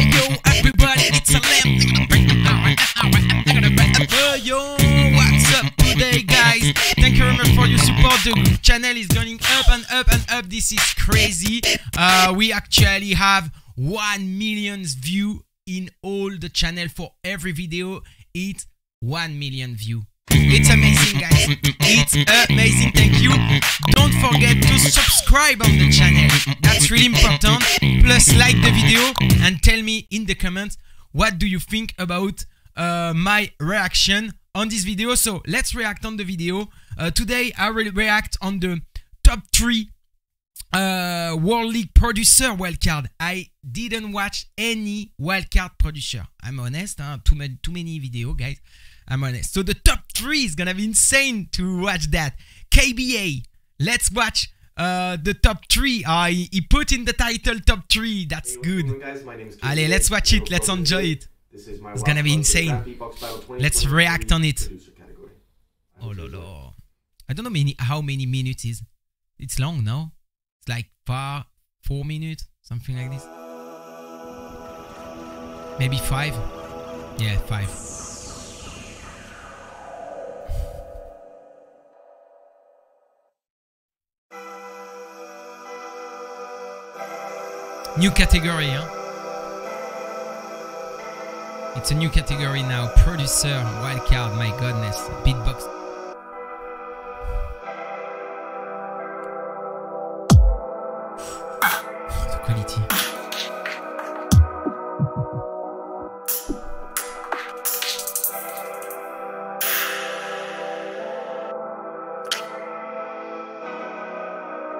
Hey yo, everybody, it's Alem. Yo, what's up today, guys? Thank you very much for your support. The channel is going up and up and up. This is crazy. Uh, we actually have one million view in all the channel for every video. It's one million view. It's amazing, guys. It's amazing. Thank you. Don't forget to subscribe on the channel. That's really important. Plus, like the video and tell me in the comments what do you think about uh, my reaction on this video. So let's react on the video. Uh, today, I will react on the top three uh, World League producer wildcard. I didn't watch any wildcard producer. I'm honest. Huh? Too many, too many video, guys. I'm honest. So the top three is gonna be insane to watch that. KBA. Let's watch uh, the top three. Uh, he, he put in the title top three. That's Hey, good. guys? My Allez, let's watch it. Let's enjoy it. This is my It's gonna be insane. Rap Beatbox Battle Let's react on it. I Oh hope la you enjoy. la. I don't know many, how many minutes is. It's long, no? It's like four, four minutes, something like this. Maybe five. Yeah, five. New category, huh? It's a new category now. Producer, wildcard, my goodness. Beatbox. The quality.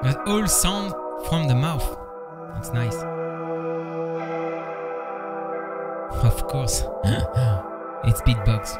But all sound from the mouth. It's nice. Of course. it's beatbox.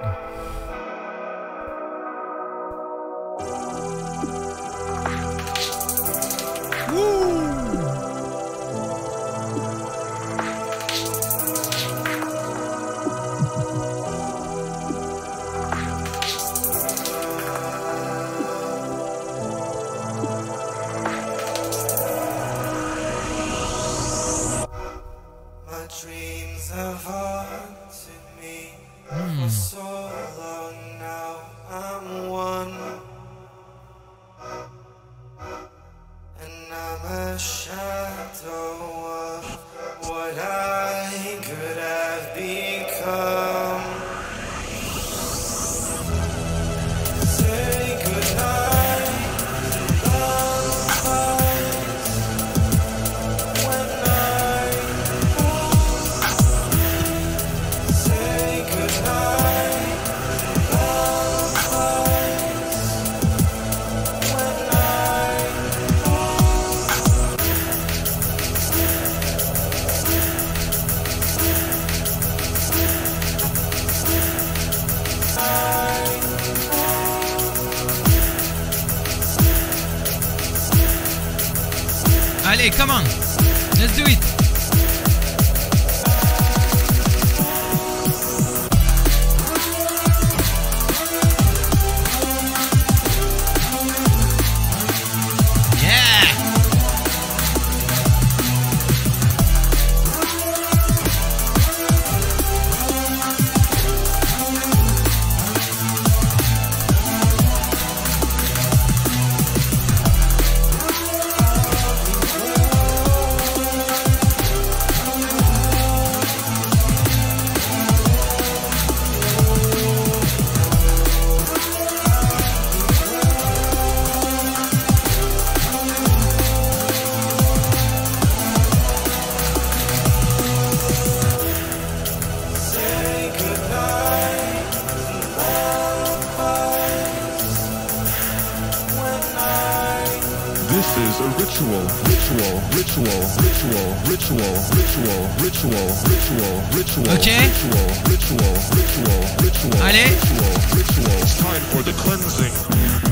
ritual, ritual, ritual, ritual, ritual, ritual, ritual, ok ritual, ritual, ritual, ritual, Allez. ritual, ritual, time for the cleansing.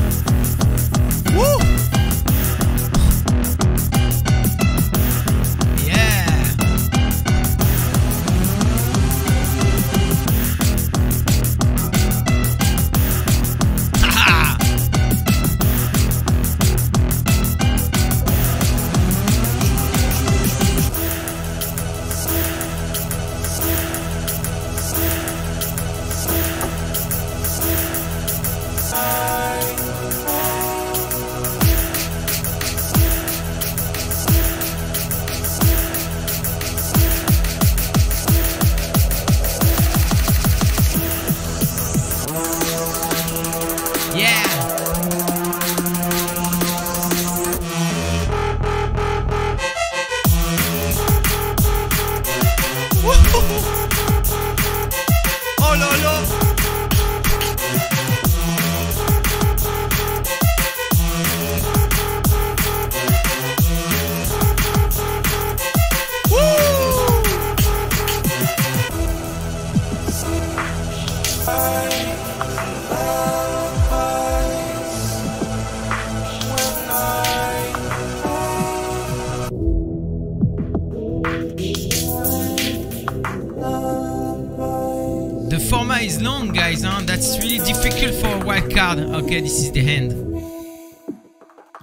Card. Okay, this is the hand.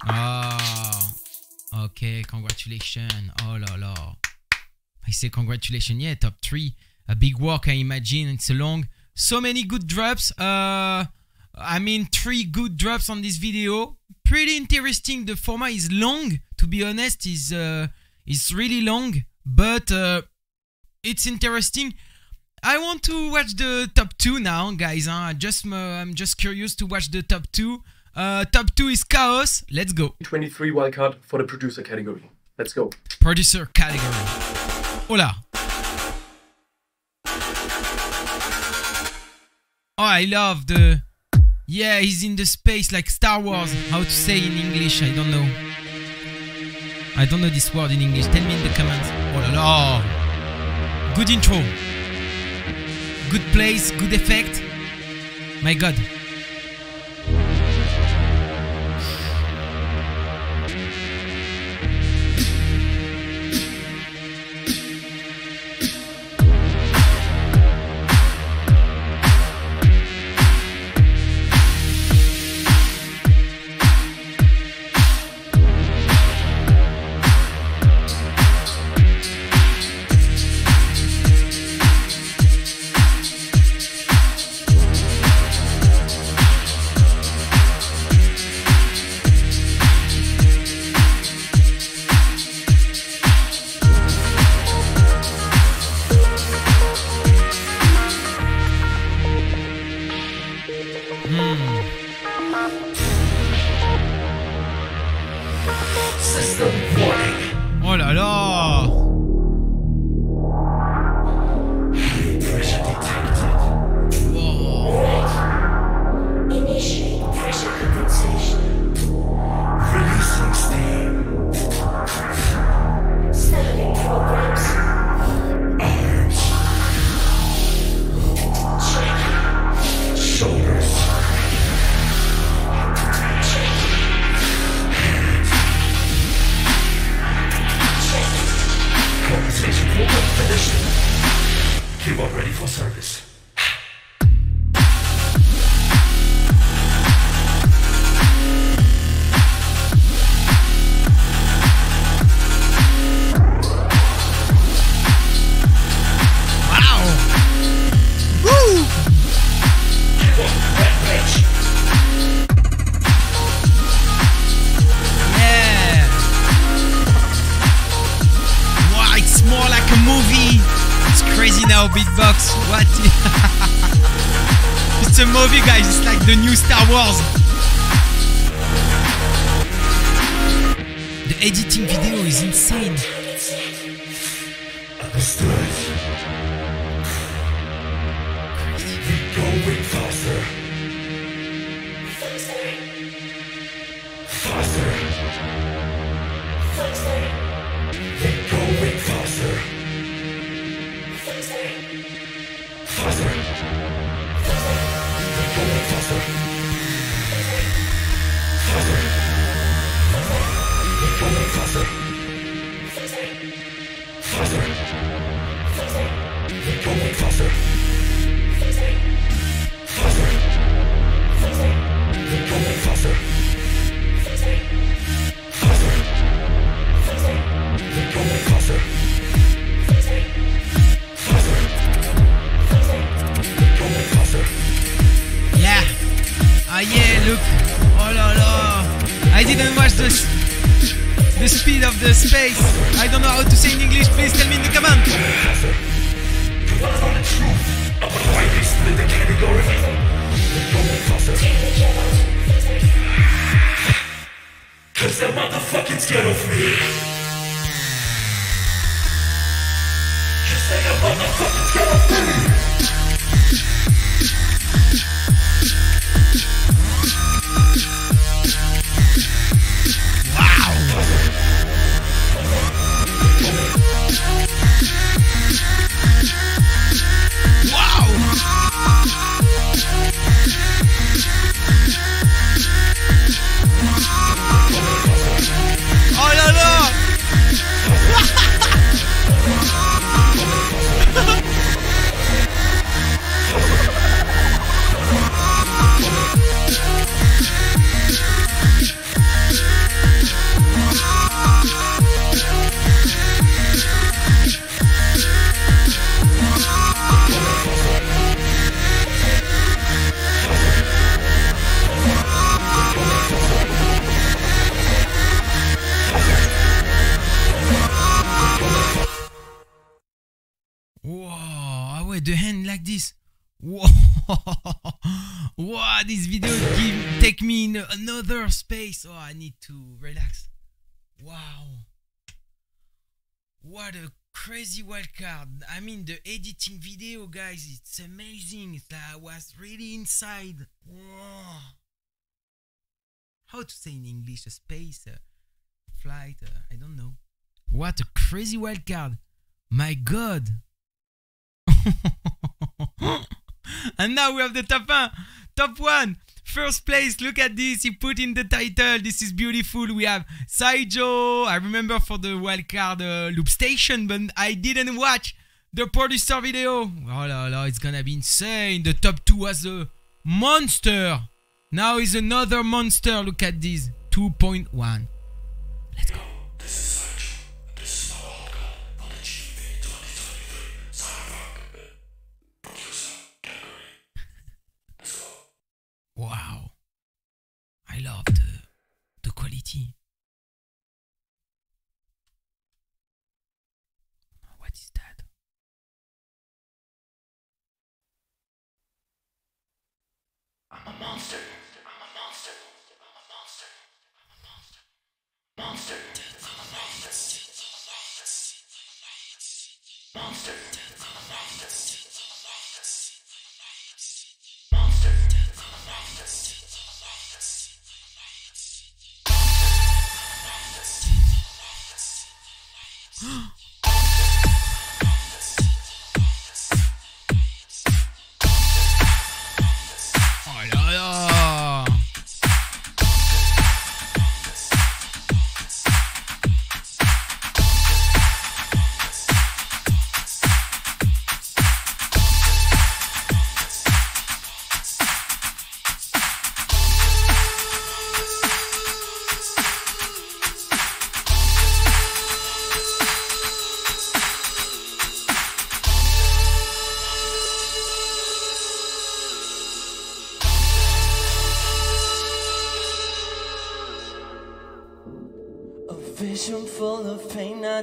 Oh, okay. Congratulations. Oh la la. I say congratulations. Yeah, top three. A big work, I imagine. It's a long. So many good drops. Uh, I mean, three good drops on this video. Pretty interesting. The format is long. To be honest, is uh, is really long, but uh, it's interesting. I want to watch the top two now, guys. Huh? Just uh, I'm just curious to watch the top two. Uh, top two is Kaos. Let's go. 23 wildcard for the producer category. Let's go. Producer category. Hola. Oh, I love the. Yeah, he's in the space like Star Wars. How to say in English? I don't know. I don't know this word in English. Tell me in the comments. Oh la la. Good intro. Good place, good effect. My god. it's a movie, guys. It's like the new Star Wars. The editing video is insane. Understood. The space. I don't know how to say in English. Please tell me in the faster. Cause they're motherfucking scared of me. Cause are motherfucking scared space. Oh, I need to relax. Wow. What a crazy wildcard. I mean, the editing video, guys, it's amazing. I was really inside. How to say in English? A space, a flight, uh, I don't know. What a crazy wildcard. My god. and now we have the top one. Top one. First place, look at this. He put in the title. This is beautiful. We have Sijo. I remember for the wildcard uh, loop station, but I didn't watch the producer video. Oh la la, it's gonna be insane. The top two was a monster. Now is another monster. Look at this. 2.1. Let's go.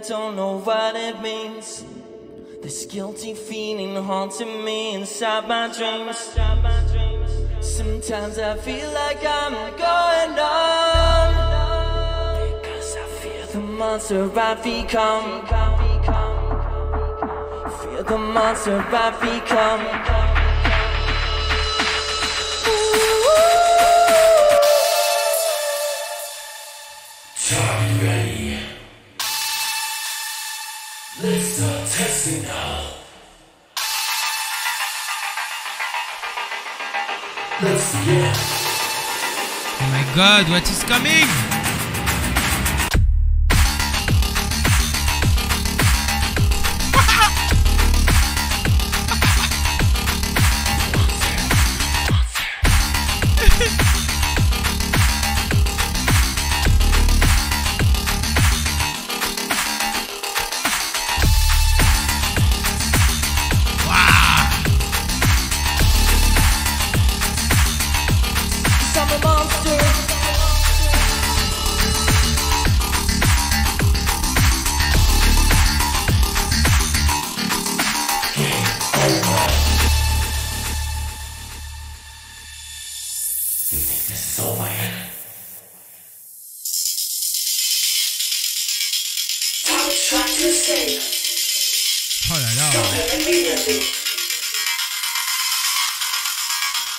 Don't know what it means. This guilty feeling haunting me inside my dreams. Sometimes I feel like I'm going on. Because I fear the monster I've become. Fear the monster I've become. Time Oh my god, what is coming? Immediately.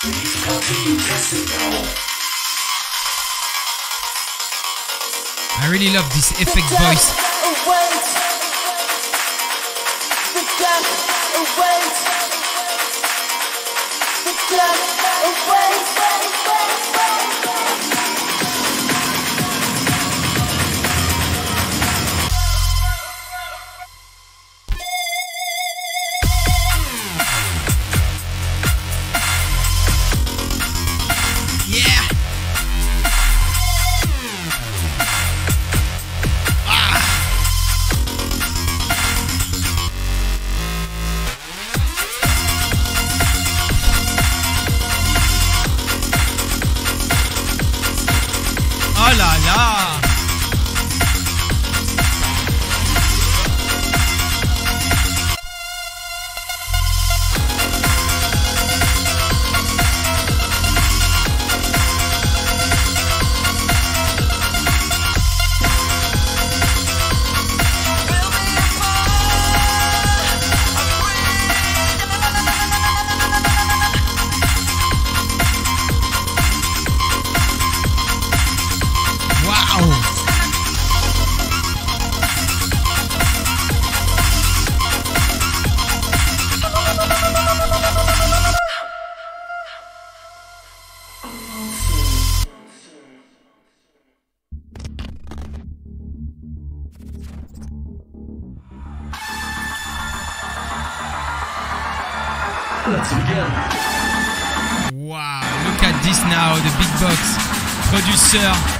We need to continue testing now. I really love this effect voice. awaits. The death awaits. The death producer.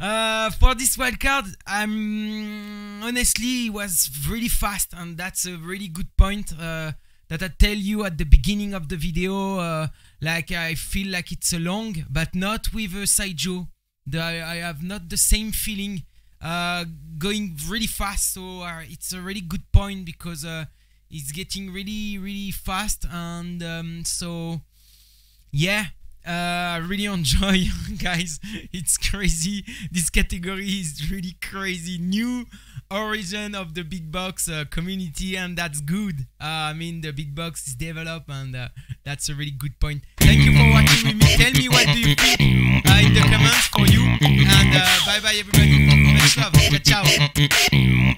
Uh, for this wild card, I'm honestly it was really fast, and that's a really good point uh, that I tell you at the beginning of the video. Uh, like I feel like it's a long, but not with a Sijo. The, I, I have not the same feeling uh, going really fast, so uh, it's a really good point because uh, it's getting really, really fast, and um, so yeah uh really enjoy guys. It's crazy. This category is really crazy. New origin of the beatbox uh, community and that's good. Uh, i mean the beatbox is developed and uh, that's a really good point. Thank you for watching with me. Tell me what do you think uh, in the comments for you. And bye bye everybody. Much. Love ciao